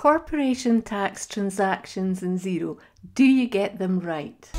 Corporation tax transactions in Xero. Do you get them right?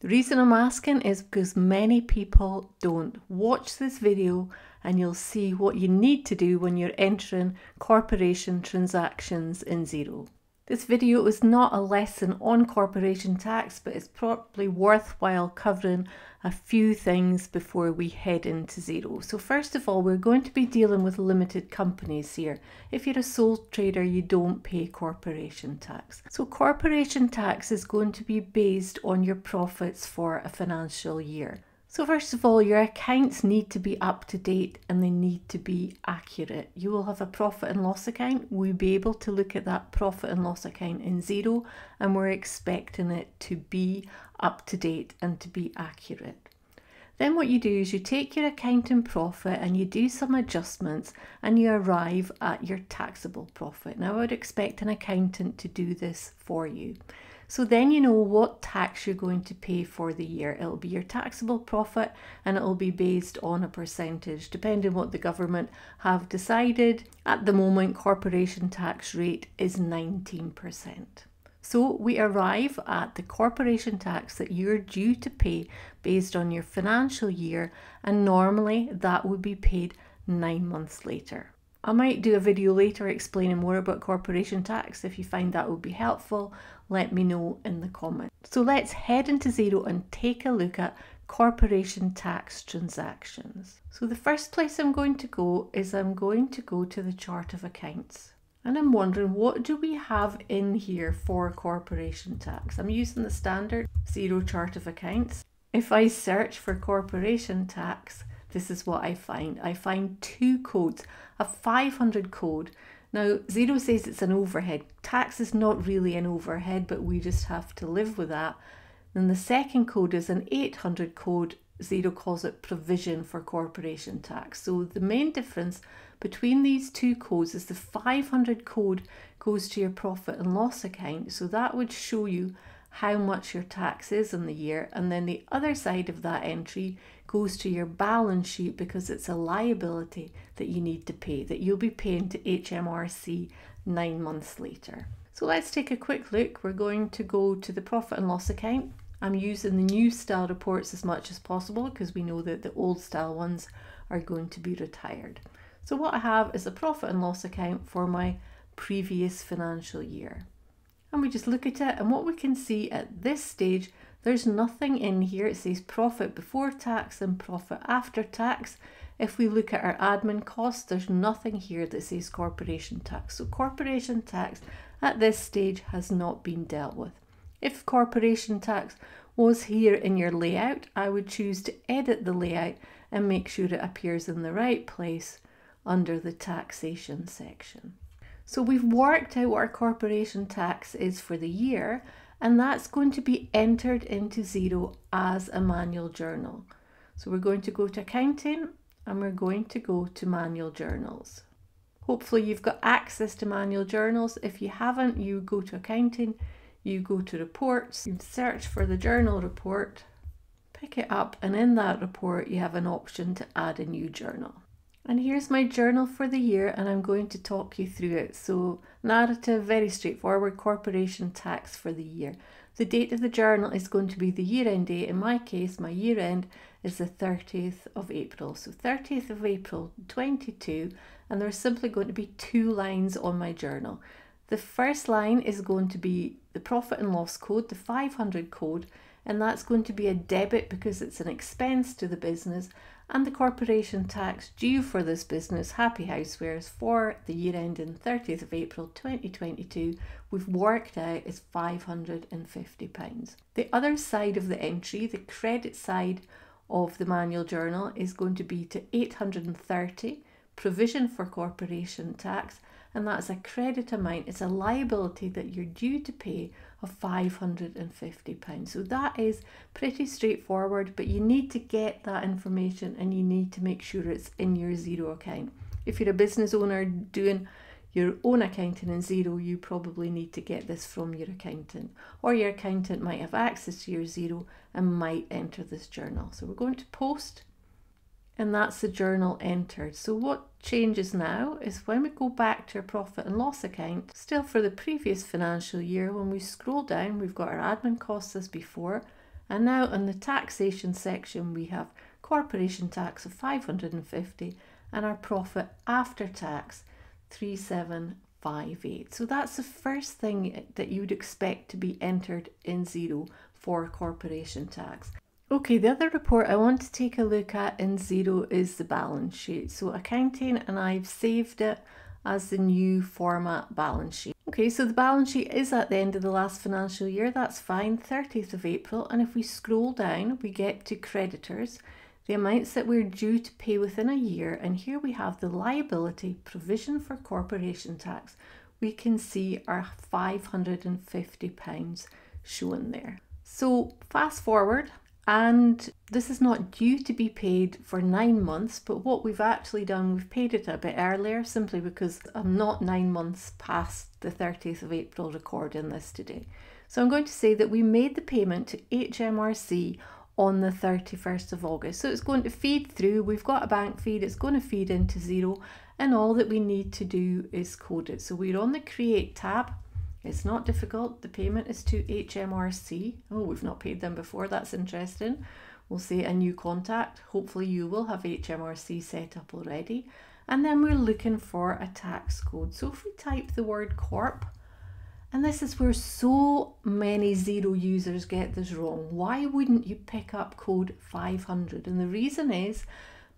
The reason I'm asking is because many people don't. Watch this video and you'll see what you need to do when you're entering corporation transactions in Xero. This video is not a lesson on corporation tax, but it's probably worthwhile covering a few things before we head into Xero. So first of all, we're going to be dealing with limited companies here. If you're a sole trader, you don't pay corporation tax. So corporation tax is going to be based on your profits for a financial year. So first of all, your accounts need to be up to date and they need to be accurate. You will have a profit and loss account. We'll be able to look at that profit and loss account in Xero, and we're expecting it to be up to date and to be accurate. Then what you do is you take your accounting profit and you do some adjustments and you arrive at your taxable profit. Now I would expect an accountant to do this for you. So then you know what tax you're going to pay for the year. It'll be your taxable profit and it'll be based on a percentage depending on what the government have decided. At the moment corporation tax rate is 19%. So we arrive at the corporation tax that you're due to pay based on your financial year and normally that would be paid nine months later. I might do a video later explaining more about corporation tax. If you find that would be helpful, let me know in the comments. So let's head into Xero and take a look at corporation tax transactions. So the first place I'm going to go is I'm going to go to the chart of accounts. And I'm wondering what do we have in here for corporation tax? I'm using the standard Xero chart of accounts. If I search for corporation tax, this is what I find. I find two codes, a 500 code. Now, Xero says it's an overhead. Tax is not really an overhead, but we just have to live with that. Then the second code is an 800 code. Xero calls it provision for corporation tax. So the main difference between these two codes is the 500 code goes to your profit and loss account. So that would show you how much your tax is in the year. And then the other side of that entry goes to your balance sheet because it's a liability that you need to pay, that you'll be paying to HMRC nine months later. So let's take a quick look. We're going to go to the profit and loss account. I'm using the new style reports as much as possible because we know that the old style ones are going to be retired. So what I have is a profit and loss account for my previous financial year. And we just look at it and what we can see at this stage there's nothing in here. It says profit before tax and profit after tax. If we look at our admin costs, there's nothing here that says corporation tax. So corporation tax at this stage has not been dealt with. If corporation tax was here in your layout, I would choose to edit the layout and make sure it appears in the right place under the taxation section. So we've worked out what our corporation tax is for the year and that's going to be entered into Xero as a manual journal. So we're going to go to accounting and we're going to go to manual journals. Hopefully you've got access to manual journals. If you haven't, you go to accounting, you go to reports, you search for the journal report, pick it up and in that report you have an option to add a new journal. And here's my journal for the year and I'm going to talk you through it. So narrative, very straightforward, corporation tax for the year. The date of the journal is going to be the year end date. In my case, my year end is the 30th of April. So 30th of April 22 and there's simply going to be two lines on my journal. The first line is going to be the profit and loss code, the 500 code, and that's going to be a debit because it's an expense to the business and the corporation tax due for this business, Happy Housewares, for the year ending 30th of April 2022, we've worked out is £550. The other side of the entry, the credit side of the manual journal, is going to be to 830 provision for corporation tax and that's a credit amount. It's a liability that you're due to pay of £550. So that is pretty straightforward, but you need to get that information and you need to make sure it's in your Xero account. If you're a business owner doing your own accounting in Xero, you probably need to get this from your accountant, or your accountant might have access to your Xero and might enter this journal. So we're going to post and that's the journal entered. So what changes now is when we go back to our profit and loss account, still for the previous financial year, when we scroll down, we've got our admin costs as before, and now in the taxation section, we have corporation tax of 550 and our profit after tax 3758. So that's the first thing that you would expect to be entered in Xero for corporation tax. Okay, the other report I want to take a look at in Xero is the balance sheet. So accounting and I've saved it as the new format balance sheet. Okay, so the balance sheet is at the end of the last financial year, that's fine, 30th of April. And if we scroll down, we get to creditors, the amounts that we're due to pay within a year. And here we have the liability provision for corporation tax. We can see our £550 shown there. So fast forward, and this is not due to be paid for nine months, but what we've actually done, we've paid it a bit earlier simply because I'm not nine months past the 30th of April recording this today. So I'm going to say that we made the payment to HMRC on the 31st of August. So it's going to feed through, we've got a bank feed, it's going to feed into Xero, and all that we need to do is code it. So we're on the Create tab, it's not difficult. The payment is to HMRC. Oh, we've not paid them before. That's interesting. We'll say a new contact. Hopefully you will have HMRC set up already. And then we're looking for a tax code. So if we type the word corp, and this is where so many Xero users get this wrong. Why wouldn't you pick up code 500? And the reason is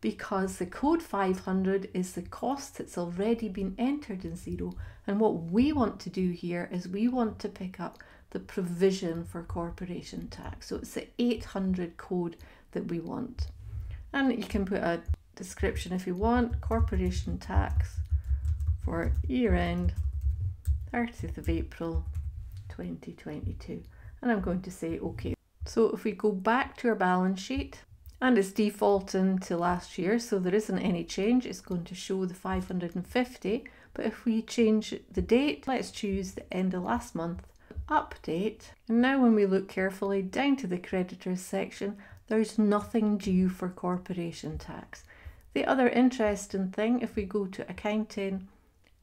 because the code 500 is the cost that's already been entered in Xero and what we want to do here is we want to pick up the provision for corporation tax. So it's the 800 code that we want. And you can put a description if you want. Corporation tax for year end 30th of April 2022 and I'm going to say okay. So if we go back to our balance sheet and it's defaulting to last year so there isn't any change it's going to show the 550 but if we change the date let's choose the end of last month update and now when we look carefully down to the creditors section there's nothing due for corporation tax the other interesting thing if we go to accounting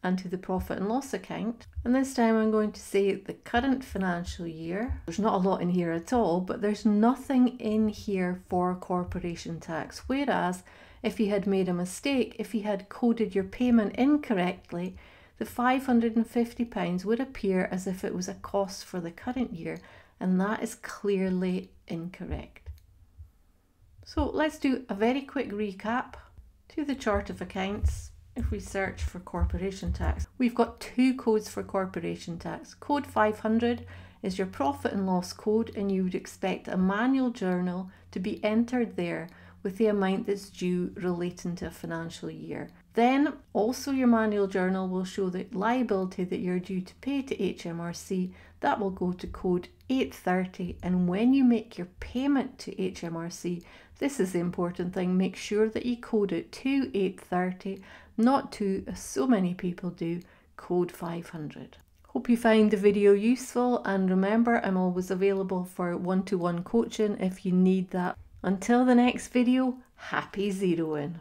and to the profit and loss account. And this time I'm going to say the current financial year. There's not a lot in here at all, but there's nothing in here for corporation tax. Whereas if you had made a mistake, if you had coded your payment incorrectly, the £550 would appear as if it was a cost for the current year, and that is clearly incorrect. So let's do a very quick recap to the chart of accounts if we search for corporation tax, we've got two codes for corporation tax. Code 500 is your profit and loss code, and you would expect a manual journal to be entered there with the amount that's due relating to a financial year. Then also your manual journal will show the liability that you're due to pay to HMRC. That will go to code 830 and when you make your payment to HMRC, this is the important thing, make sure that you code it to 830 not to, as so many people do, code 500. Hope you find the video useful and remember I'm always available for one-to-one -one coaching if you need that. Until the next video, happy Xeroing.